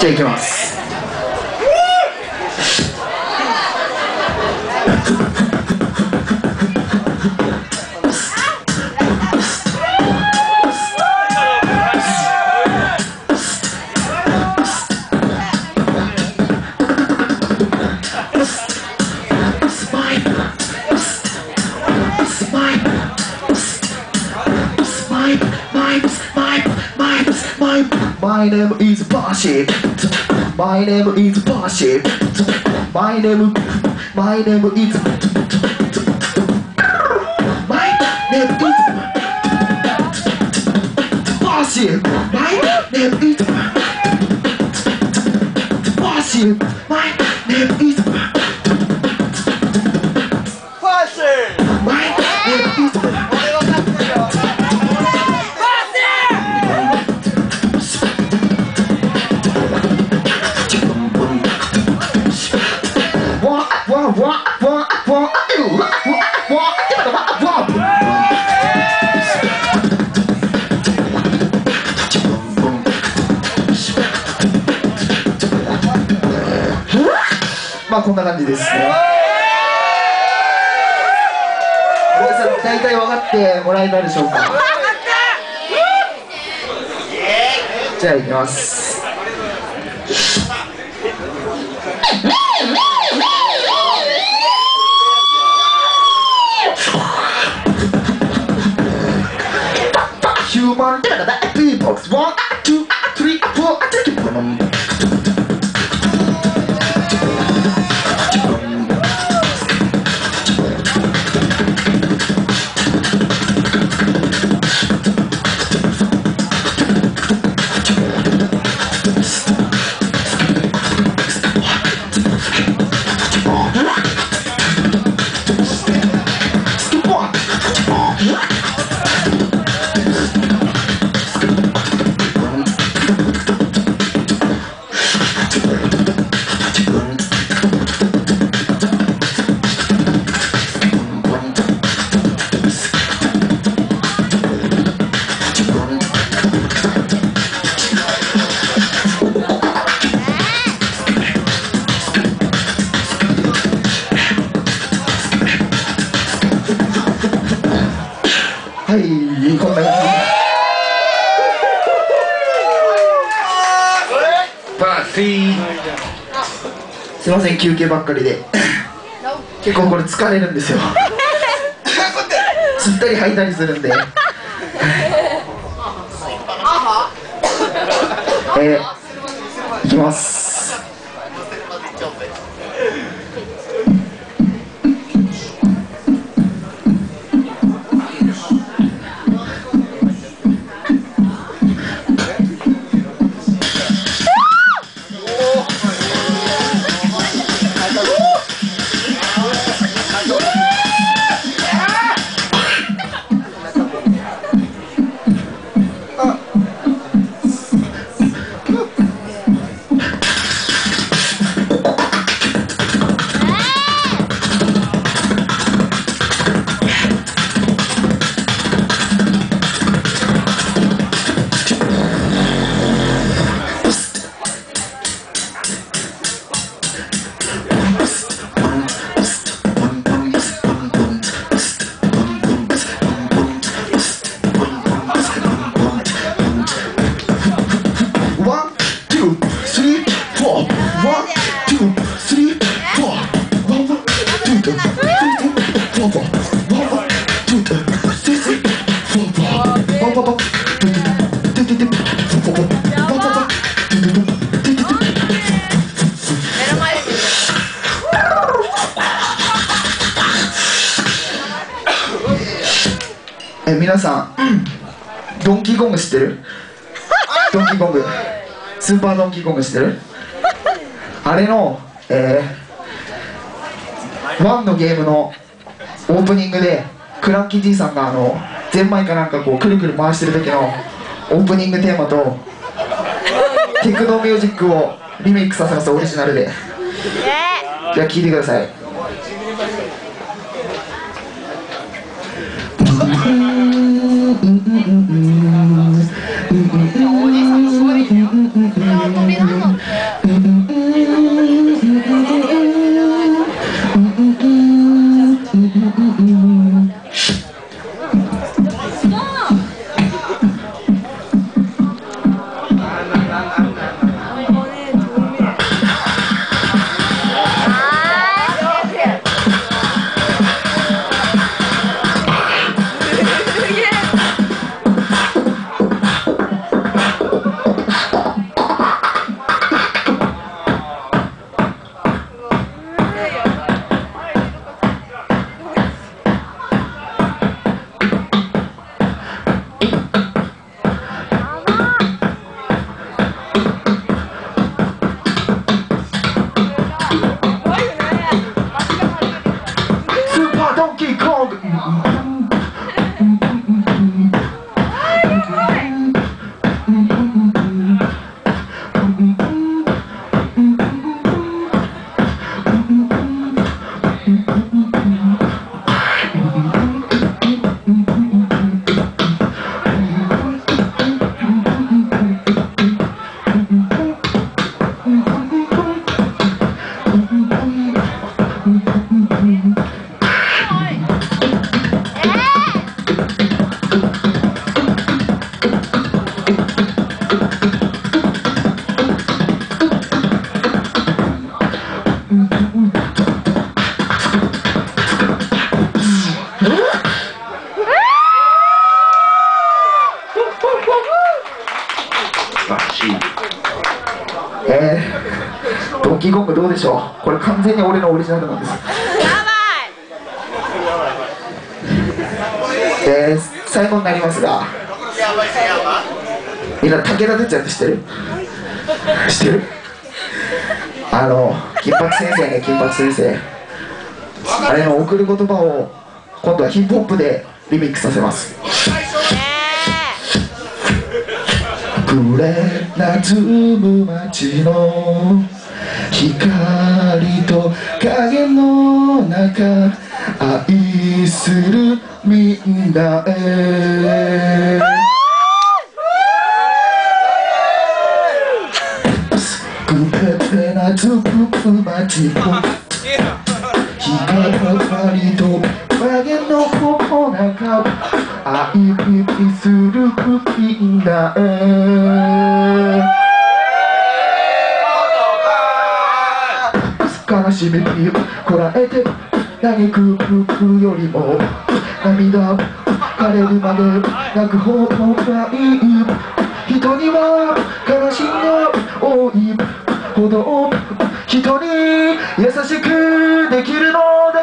じゃあいきます。My name is Baship My name is Baship My name My name is My name is Baship My name is Baship My name is まあこんな感じですね。皆さん大体分かってもらえたでしょうか。じゃあ行きます。Super. じ。バッフィー。すいません、休憩ばっかりで。結構これ疲れるんですよ。吸ったり吐いたりするんで。えー、いきます。え皆さんうんドンキーコング知ってる？ドンキーコング。スーパードンキーコング知ってる？あれのえー、ワンのゲームのオープニングでクランキーじいさんがあのゼンマイかなんかこうくるくる回してる時のオープニングテーマとテクノミュージックをリメイクさせますオリジナルで。じゃあ聴いてください。お ングどうでしょう？これ完全に俺のオリジナルなんです。やえー、最後になりますが。みんな武田鉄矢って知ってる？知ってる？あの金八先生ね金八先生。あれの送る言葉を今度はヒップホップでリミックスさせます。ばい暮れなずむ街の光と影の中愛するみんなへ。くぺぺなつぷぷ街の光と影のここ中愛めにこらえて嘆くよりも涙枯れるまで泣く方がいい。人には悲しみが多い。ほど人に優しくできるの。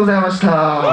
とうございました。